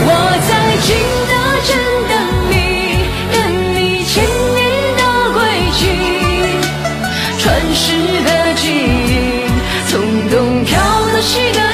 我在景德镇等你等你千年的归期传世的记忆从东飘到西的